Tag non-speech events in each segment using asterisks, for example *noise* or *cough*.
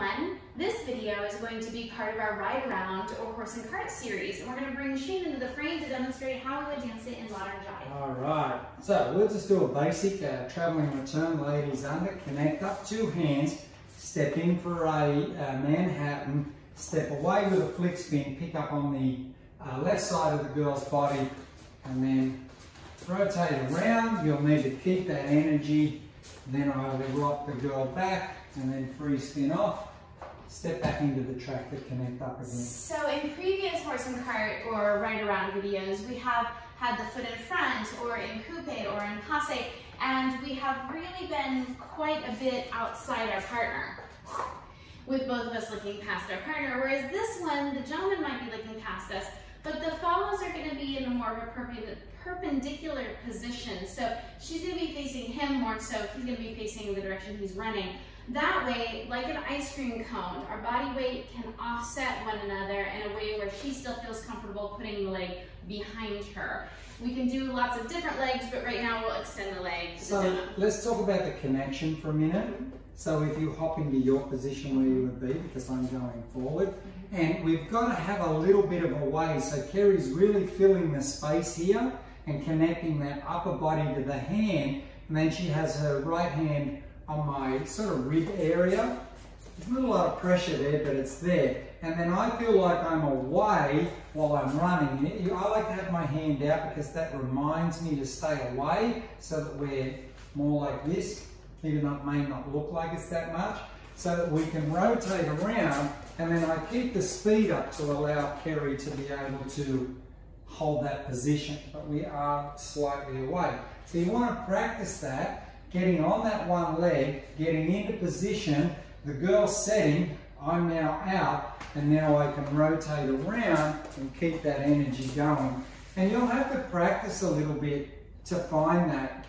everyone. This video is going to be part of our ride around or horse and cart series and we're going to bring Shane into the frame to demonstrate how we would dance it in modern jive. Alright, so we'll just do a basic uh, travelling return ladies under, connect up two hands, step in for a, uh, Manhattan, step away with a flick spin, pick up on the uh, left side of the girl's body and then rotate around. You'll need to keep that energy. Then I will rock the girl back and then free spin off. Step back into the track to connect up again. So in previous horse and cart or ride around videos, we have had the foot in front or in coupe or in passe, and we have really been quite a bit outside our partner with both of us looking past our partner, whereas this one, the gentleman might be looking past us, but the follows are gonna be in a more of a perpendicular position. So she's gonna be facing him more so, he's gonna be facing the direction he's running. That way, like an ice cream cone, our body weight can offset one another in a way where she still feels comfortable putting the leg behind her. We can do lots of different legs, but right now we'll extend the legs. So let's talk about the connection for a minute. So if you hop into your position where you would be, because I'm going forward, mm-hmm. and we've got to have a little bit of a way. So Keri's really filling the space here and connecting that upper body to the hand, and then she has her right hand on my sort of rib area. There's not a lot of pressure there, but it's there. And then I feel like I'm away while I'm running. I like to have my hand out because that reminds me to stay away so that we're more like this, even though it may not look like it's that much, so that we can rotate around and then I keep the speed up to allow Keri to be able to hold that position, but we are slightly away. So you want to practice that getting on that one leg, getting into position, the girl setting, I'm now out, and now I can rotate around and keep that energy going. And you'll have to practice a little bit to find that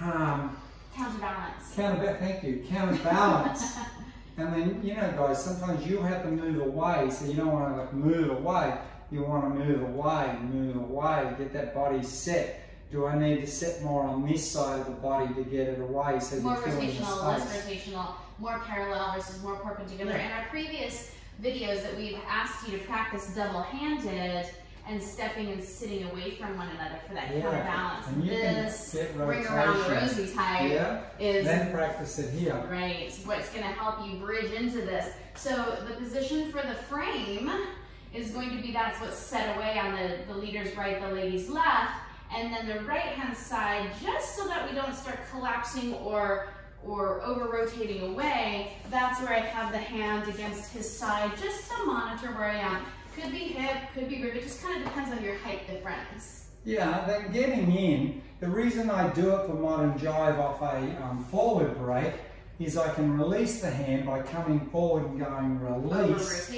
um, counterbalance. Counterbalance, thank you, counterbalance. *laughs* and then, you know guys, sometimes you have to move away, so you don't want to like move away. You want to move away, move away, get that body set do I need to sit more on this side of the body to get it away so more rotational, less rotational, more parallel versus more perpendicular. Yeah. In our previous videos that we've asked you to practice double-handed and stepping and sitting away from one another for that yeah. counterbalance. And this ring around the rosy type yeah. is then practice it here. Right. What's going to help you bridge into this. So the position for the frame is going to be that's what's set away on the, the leader's right, the lady's left and then the right hand side, just so that we don't start collapsing or or over rotating away, that's where I have the hand against his side, just to monitor where I am. Could be hip, could be rib, it just kind of depends on your height difference. Yeah, then getting in, the reason I do it for modern jive off a um, forward break is I can release the hand by coming forward and going release,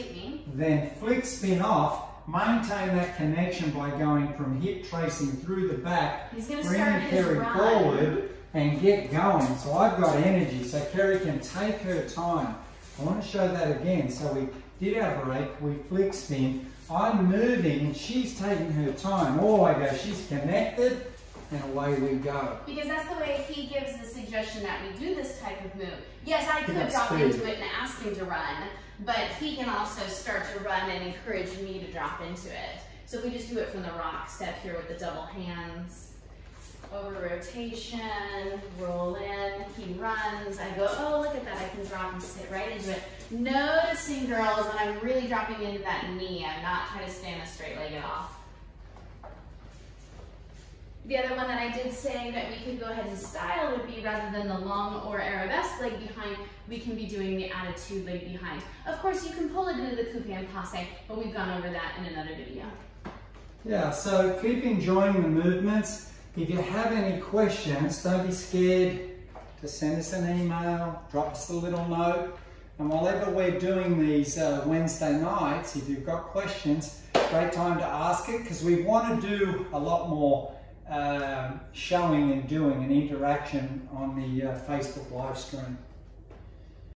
then flick spin off, maintain that connection by going from hip tracing through the back, bring Keri forward and get going. So I've got energy, so Keri can take her time. I want to show that again. So we did our break, we flick spin. I'm moving and she's taking her time. Oh, I go, she's connected and away we go. Because that's the way he gives the suggestion that we do this type of move. Yes, I could drop into it and ask him to run, but he can also start to run and encourage me to drop into it. So if we just do it from the rock step here with the double hands, over rotation, roll in, he runs, I go, oh, look at that, I can drop and sit right into it. Noticing, girls, when I'm really dropping into that knee, I'm not trying to stand a straight leg at all. The other one that I did say that we could go ahead and style would be rather than the long or arabesque leg behind, we can be doing the attitude leg behind. Of course, you can pull it into the coupe and passe, but we've gone over that in another video. Yeah, so keep enjoying the movements. If you have any questions, don't be scared to send us an email, drop us a little note. And whatever we're doing these uh, Wednesday nights, if you've got questions, great time to ask it because we want to do a lot more um, showing and doing an interaction on the uh, Facebook live stream.